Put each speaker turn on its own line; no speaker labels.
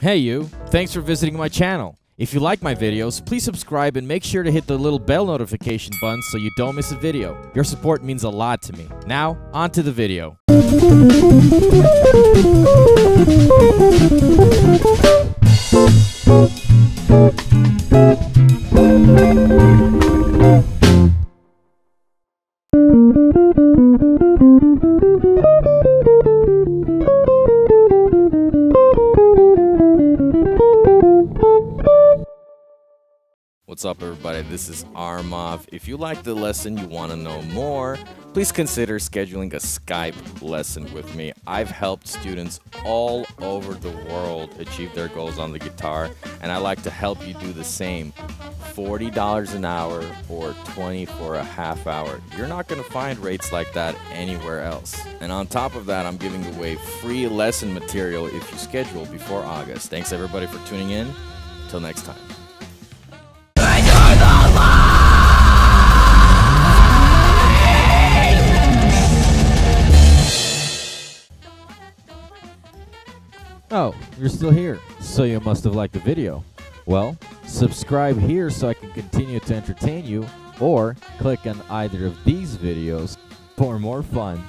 Hey you, thanks for visiting my channel. If you like my videos, please subscribe and make sure to hit the little bell notification button so you don't miss a video. Your support means a lot to me. Now, on to the video. What's up, everybody? This is Armov. If you like the lesson, you want to know more, please consider scheduling a Skype lesson with me. I've helped students all over the world achieve their goals on the guitar, and I like to help you do the same. $40 an hour or 20 for a half hour. You're not going to find rates like that anywhere else. And on top of that, I'm giving away free lesson material if you schedule before August. Thanks everybody for tuning in. Till next time. Oh, you're still here. So you must have liked the video. Well, subscribe here so I can continue to entertain you, or click on either of these videos for more fun.